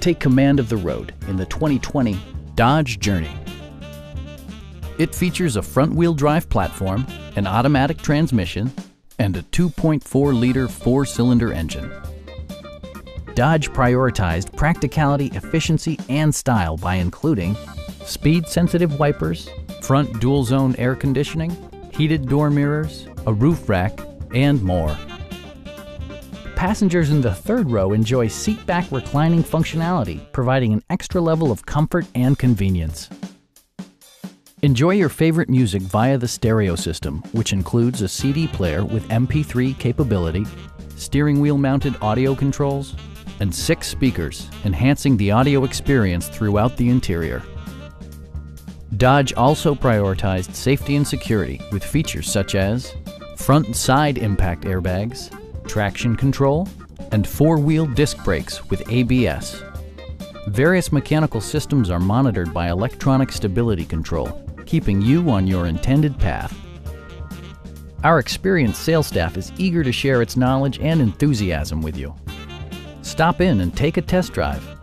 Take command of the road in the 2020 Dodge Journey. It features a front-wheel drive platform, an automatic transmission, and a 2.4-liter four-cylinder engine. Dodge prioritized practicality, efficiency, and style by including speed-sensitive wipers, front dual-zone air conditioning, heated door mirrors, a roof rack, and more. Passengers in the third row enjoy seat-back reclining functionality, providing an extra level of comfort and convenience. Enjoy your favorite music via the stereo system, which includes a CD player with MP3 capability, steering wheel mounted audio controls, and six speakers, enhancing the audio experience throughout the interior. Dodge also prioritized safety and security with features such as front and side impact airbags, traction control, and four-wheel disc brakes with ABS. Various mechanical systems are monitored by electronic stability control, keeping you on your intended path. Our experienced sales staff is eager to share its knowledge and enthusiasm with you. Stop in and take a test drive.